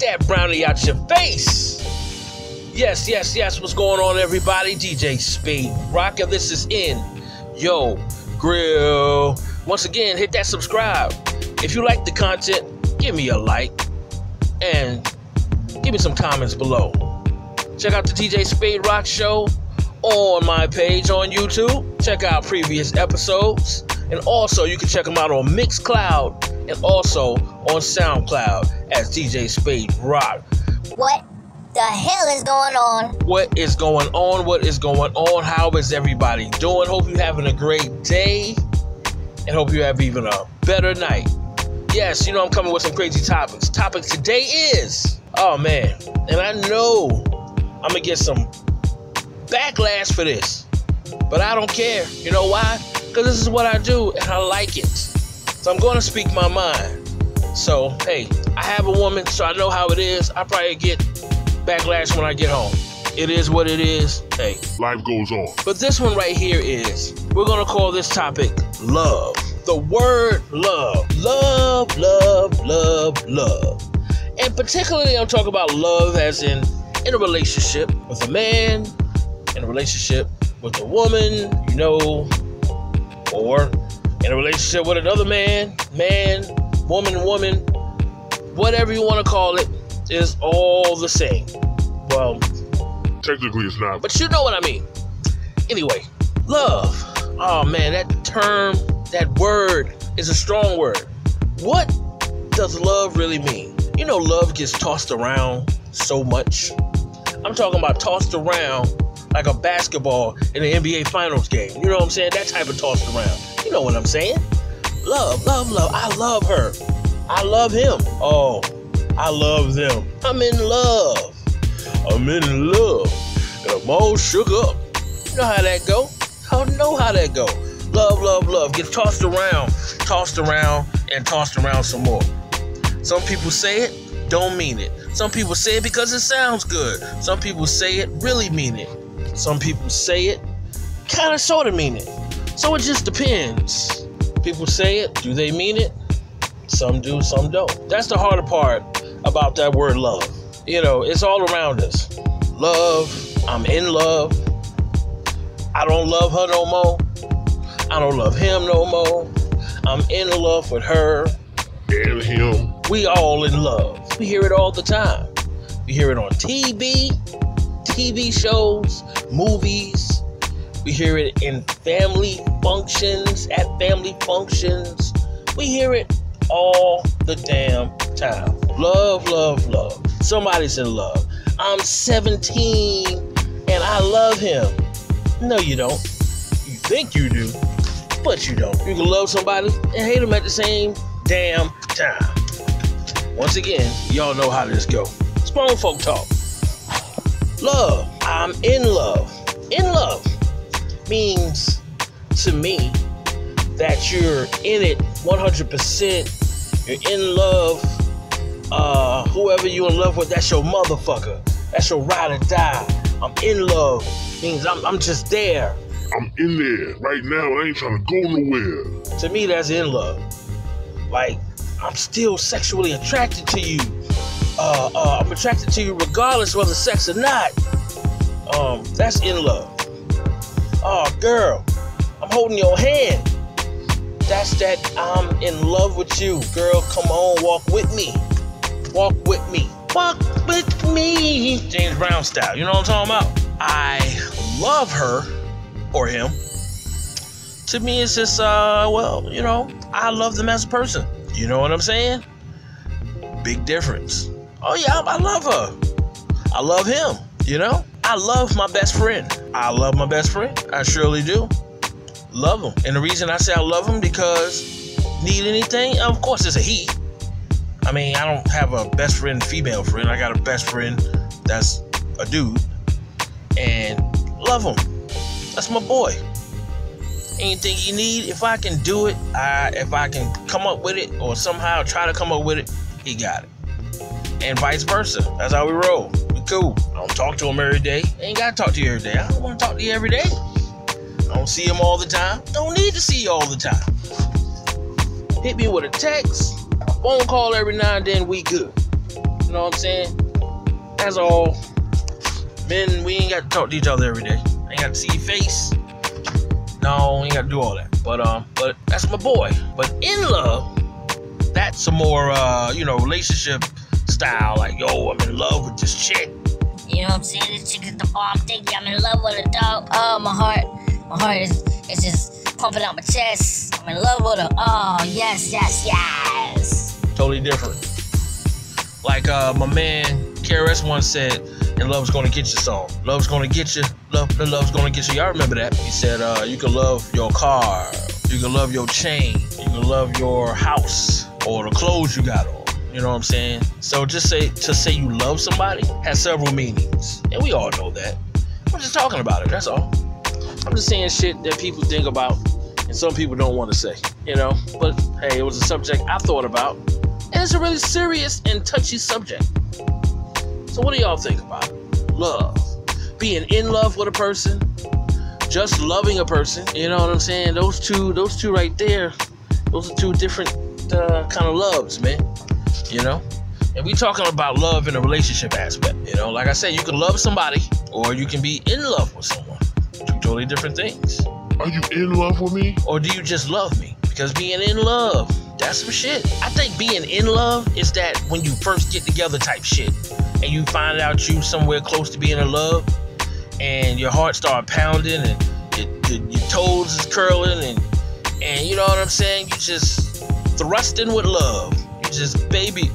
that brownie out your face. Yes, yes, yes. What's going on, everybody? DJ Spade Rocker. This is in Yo Grill. Once again, hit that subscribe. If you like the content, give me a like and give me some comments below. Check out the DJ Spade Rock Show on my page on YouTube. Check out previous episodes. And also, you can check them out on Mixcloud and also on SoundCloud as DJ Spade Rock. What the hell is going on? What is going on? What is going on? How is everybody doing? Hope you're having a great day and hope you have even a better night. Yes, you know I'm coming with some crazy topics. Topic today is, oh man, and I know I'm gonna get some backlash for this, but I don't care. You know why? Because this is what I do and I like it. So I'm gonna speak my mind. So hey, I have a woman, so I know how it is. I probably get backlash when I get home. It is what it is. Hey, life goes on. But this one right here is we're gonna call this topic love. The word love. Love, love, love, love. And particularly I'm talking about love as in in a relationship with a man, in a relationship with a woman, you know, or in a relationship with another man, man, woman, woman, whatever you want to call it, is all the same. Well, technically it's not. But you know what I mean. Anyway, love. Oh man, that term, that word is a strong word. What does love really mean? You know, love gets tossed around so much. I'm talking about tossed around like a basketball in an NBA Finals game. You know what I'm saying? That type of tossed around. You know what I'm saying? Love, love, love. I love her. I love him. Oh, I love them. I'm in love. I'm in love. And I'm all shook up. You know how that go? I know how that go. Love, love, love. Gets tossed around, tossed around, and tossed around some more. Some people say it, don't mean it. Some people say it because it sounds good. Some people say it, really mean it. Some people say it, kind of sort of mean it. So it just depends. People say it, do they mean it? Some do, some don't. That's the harder part about that word love. You know, it's all around us. Love, I'm in love. I don't love her no more. I don't love him no more. I'm in love with her. And him. We all in love. We hear it all the time. We hear it on TV, TV shows, movies. We hear it in family functions, at family functions. We hear it all the damn time. Love, love, love. Somebody's in love. I'm 17 and I love him. No, you don't. You think you do, but you don't. You can love somebody and hate them at the same damn time. Once again, y'all know how this go. Grown folk talk. Love. I'm in love. In love means to me that you're in it 100%. You're in love. Uh, whoever you're in love with, that's your motherfucker. That's your ride or die. I'm in love means I'm, I'm just there. I'm in there right now. I ain't trying to go nowhere. To me, that's in love. Like I'm still sexually attracted to you. Uh, uh, I'm attracted to you regardless whether sex or not. Um, that's in love. Oh, girl, I'm holding your hand. That's that I'm in love with you. Girl, come on, walk with me. Walk with me. Walk with me. James Brown style. You know what I'm talking about? I love her or him. To me, it's just, uh, well, you know, I love them as a person. You know what I'm saying? Big difference. Oh, yeah, I love her. I love him, you know? I love my best friend. I love my best friend. I surely do. Love him. And the reason I say I love him because need anything? Of course, it's a he. I mean, I don't have a best friend, female friend. I got a best friend that's a dude. And love him. That's my boy. Anything you need, if I can do it, I, if I can come up with it or somehow try to come up with it, he got it. And vice versa. That's how we roll. We cool. I don't talk to him every day. Ain't gotta talk to you every day. I don't wanna talk to you every day. I don't see him all the time. Don't need to see you all the time. Hit me with a text, phone call every now and then, we good. You know what I'm saying? That's all. Men, we ain't got to talk to each other every day. Ain't got to see your face. No, ain't got to do all that. But um, but that's my boy. But in love, that's a more uh, you know, relationship style. Like, yo, I'm in love with this chick. You know what I'm saying? This chick is the bomb. Thinking I'm in love with a dog. Oh, my heart, my heart is is just pumping out my chest. I'm in love with her. Oh, yes, yes, yes. Totally different. Like uh, my man KRS-One said, "And love's gonna get you song. Love's gonna get you. Love, the love's gonna get you." Y'all remember that? He said, uh, "You can love your car. You can love your chain. You can love your house or the clothes you got on." You know what I'm saying? So just say to say you love somebody has several meanings, and we all know that. I'm just talking about it. That's all. I'm just saying shit that people think about, and some people don't want to say. You know, but hey, it was a subject I thought about, and it's a really serious and touchy subject. So what do y'all think about it? love? Being in love with a person, just loving a person. You know what I'm saying? Those two, those two right there, those are two different uh, kind of loves, man you know? And we talking about love in a relationship aspect, you know? Like I said, you can love somebody or you can be in love with someone. Two totally different things. Are you in love with me? Or do you just love me? Because being in love, that's some shit. I think being in love is that when you first get together type shit and you find out you somewhere close to being in love and your heart start pounding and your, your, your toes is curling and and you know what I'm saying? You just thrusting with love just baby.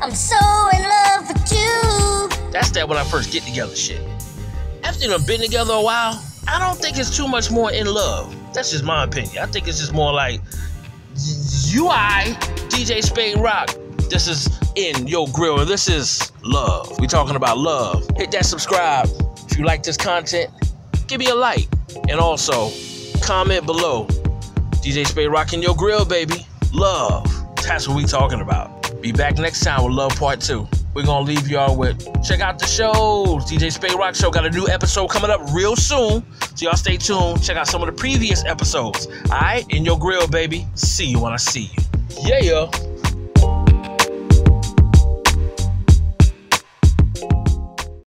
I'm so in love with you. That's that when I first get together shit. After you've been together a while, I don't think it's too much more in love. That's just my opinion. I think it's just more like you I, DJ Spade Rock. This is in your grill, and this is love. We talking about love. Hit that subscribe if you like this content. Give me a like, and also comment below. DJ Spade Rock in your grill, baby. Love. That's what we talking about. Be back next time with Love Part 2. We're gonna leave y'all with check out the shows. DJ Spade Rock Show got a new episode coming up real soon. So y'all stay tuned. Check out some of the previous episodes. Alright? In your grill, baby. See you when I see you. Yeah.